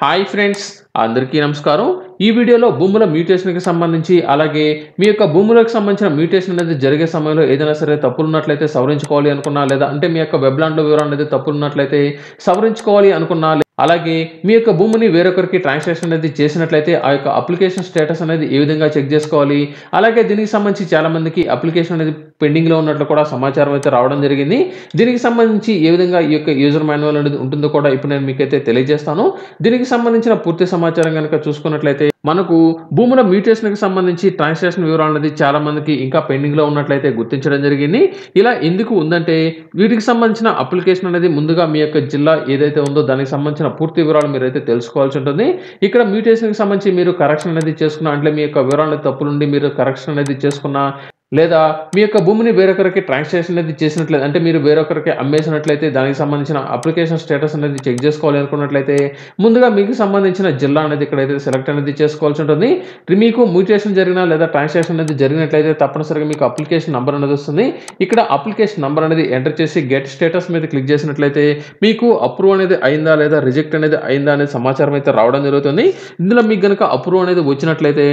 Hi friends, అందరికీ నమస్కారం. ఈ వీడియోలో భూముల మ్యూటేషన్కి సంబంధించి అలాగే మీ యొక్క భూములకు సంబంధించిన మ్యూటేషన్ అనేది జరిగే సమయంలో ఏదైనా సరే తప్పులు ఉన్నట్లయితే సవరించుకోవాలి అనుకున్నా లేదా అంటే మీ యొక్క వెబ్లాండ్లో వివరాలు అనేది తప్పులు ఉన్నట్లయితే సవరించుకోవాలి అనుకున్నా అలాగే మీ యొక్క భూమిని వేరొకరికి ట్రాన్సాక్షన్ అనేది చేసినట్లయితే ఆ యొక్క అప్లికేషన్ స్టేటస్ అనేది ఏ విధంగా చెక్ చేసుకోవాలి. అలాగే దీనికి సంబంధించి చాలా మందికి అప్లికేషన్ అనేది పెండింగ్లో ఉన్నట్లు కూడా సమాచారం అయితే రావడం జరిగింది. దీనికి సంబంధించి ఏ విధంగా ఈ యొక్క యూజర్ మాన్యువల్ అనేది ఉంటుందో కూడా ఇప్పుడు నేను మీకైతే తెలియజేస్తాను. దీనికి సంబంధించిన పూర్తి సమాచారం కనుక చూసుకున్నట్లయితే మనకు భూముల మ్యూటేషన్కి సంబంధించి ట్రాన్సాక్షన్ వివరాలు అనేది చాలా మందికి ఇంకా పెండింగ్లో ఉన్నట్లయితే గుర్తించడం జరిగింది. ఇలా ఎందుకు ఉందంటే వీటికి సంబంధించిన అప్లికేషన్ అనేది ముందుగా మీ యొక్క జిల్లా ఏదైతే ఉందో దానికి సంబంధించిన పూర్తి వివరాలు మీరైతే తెలుసుకోవాల్సి ఉంటుంది. ఇక్కడ మ్యూటేషన్కి సంబంధించి మీరు కరెక్షన్ అనేది చేసుకున్న అంటే మీ యొక్క వివరాలు తప్పులుండి మీరు కరెక్షన్ అనేది చేసుకున్న లేదా మీ యొక్క భూమిని వేరొకరికి ట్రాన్సాక్షన్ అనేది చేసినట్లయితే అంటే మీరు వేరొకరికి అమ్మేసినట్లయితే దానికి సంబంధించిన అప్లికేషన్ స్టేటస్ అనేది చెక్ చేసుకోవాలి అనుకున్నట్లయితే ముందుగా మీకు సంబంధించిన జిల్లా అనేది ఇక్కడైతే సెలెక్ట్ అనేది చేసుకోవాల్సి ఉంటుంది. మీకు మ్యూటేషన్ జరిగినా లేదా ట్రాన్సాక్షన్ అనేది జరిగినట్లయితే తప్పనిసరిగా మీకు అప్లికేషన్ నెంబర్ అనేది వస్తుంది. ఇక్కడ అప్లికేషన్ నెంబర్ అనేది ఎంటర్ చేసి గెట్ స్టేటస్ మీద క్లిక్ చేసినట్లయితే మీకు అప్రూవ్ అనేది అయిందా లేదా రిజెక్ట్ అనేది అయిందా అనే సమాచారం అయితే రావడం జరుగుతుంది. ఇందులో మీకు కనుక అప్రూవ్ అనేది వచ్చినట్లయితే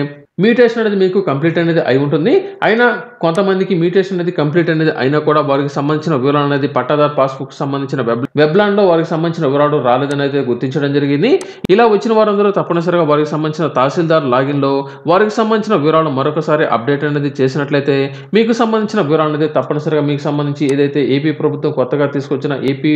మ్యూటేషన్ అనేది మీకు కంప్లీట్ అనేది అయి ఉంటుంది. అయినా కొంతమందికి మ్యూటేషన్ అనేది కంప్లీట్ అనేది అయినా కూడా వారికి సంబంధించిన వివరాలు అనేది పట్టాదార్ పాస్బుక్ సంబంధించిన వెబ్ వెబ్లాండ్లో వారికి సంబంధించిన వివరాలు రాలేదని అయితే గుర్తించడం జరిగింది. ఇలా వచ్చిన వారందరూ తప్పనిసరిగా వారికి సంబంధించిన తహసీల్దార్ లాగిన్లో వారికి సంబంధించిన వివరాలు మరొకసారి అప్డేట్ అనేది చేసినట్లయితే మీకు సంబంధించిన వివరాలు అనేది తప్పనిసరిగా మీకు సంబంధించి ఏదైతే ఏపీ ప్రభుత్వం కొత్తగా తీసుకొచ్చిన ఏపీ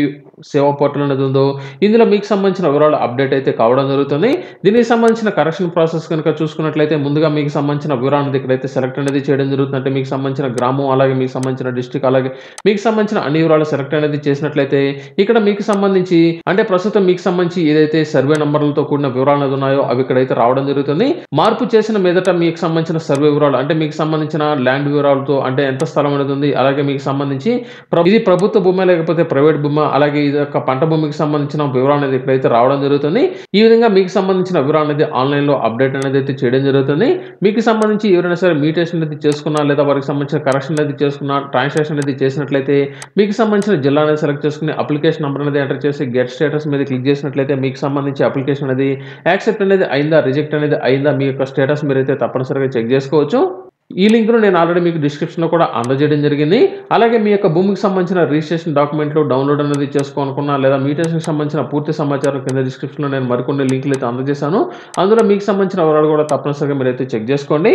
సేవా పోర్టల్ అనేది ఉందో ఇందులో మీకు సంబంధించిన వివరాలు అప్డేట్ అయితే కావడం జరుగుతుంది. దీనికి సంబంధించిన కరెక్షన్ ప్రాసెస్ కనుక చూసుకున్నట్లయితే ముందుగా మీకు సంబంధించిన వివరాలు అనేది ఇక్కడైతే సెలెక్ట్ అనేది చేయడం జరుగుతుంది అంటే మీకు సంబంధించిన గ్రామం అలాగే మీకు సంబంధించిన డిస్టిక్ అలాగే మీకు సంబంధించిన అన్ని వివరాలు సెలెక్ట్ అనేది చేసినట్లయితే ఇక్కడ మీకు సంబంధించి అంటే ప్రస్తుతం మీకు సంబంధించి ఏదైతే సర్వే నంబర్లతో కూడిన వివరాలు ఉన్నాయో అవి ఇక్కడైతే రావడం జరుగుతుంది. మార్పు చేసిన మీదట మీకు సంబంధించిన సర్వే వివరాలు అంటే మీకు సంబంధించిన ల్యాండ్ వివరాలతో అంటే ఎంత స్థలం అనేది ఉంది అలాగే మీకు సంబంధించి ప్ర- ఇది ప్రభుత్వ భూమి లేకపోతే ప్రైవేట్ భూమి అలాగే ఇది యొక్క పంట భూమికి సంబంధించిన వివరాలు అనేది ఇక్కడైతే రావడం జరుగుతుంది. ఈ విధంగా మీకు సంబంధించిన వివరాలు అనేది ఆన్లైన్లో అప్డేట్ అనేది అయితే చేయడం జరుగుతుంది. మీకు సంబంధించి ఎవరైనా సరే మ్యూటేషన్ అనేది చేసుకున్నా లేదా వారికి సంబంధించిన కరెక్షన్ అనేది చేసుకున్నా ట్రాన్సాక్షన్ అనేది చేసినట్లయితే మీకు సంబంధించిన జిల్లా అనేది సెలెక్ట్ చేసుకుని అప్లికేషన్ నెంబర్ అనేది ఎంటర్ చేసి గెట్ స్టేటస్ మీద క్లిక్ చేసినట్లయితే మీకు సంబంధించి అప్లికేషన్ అనేది యాక్సెప్ట్ అనేది అయిందా రిజెక్ట్ అనేది అయిందా మీ యొక్క స్టేటస్ మీరైతే తప్పనిసరిగా చెక్ చేసుకోవచ్చు. ఈ లింక్ను నేను ఆల్రెడీ మీకు డిస్క్రిప్షన్లో కూడా అందజేయడం జరిగింది. అలాగే మీ యొక్క భూమికి సంబంధించిన రిజిస్ట్రేషన్ డాక్యుమెంట్లు డౌన్లోడ్ అనేది చేసుకోనుకున్నా లేదా మ్యూటేషన్కి సంబంధించిన పూర్తి సమాచారం కింద డిస్క్రిప్షన్లో నేను మరికొన్ని లింకులు అయితే అందజేశాను. అందులో మీకు సంబంధించిన వివరాలు కూడా తప్పనిసరిగా మీరైతే చెక్ చేసుకోండి.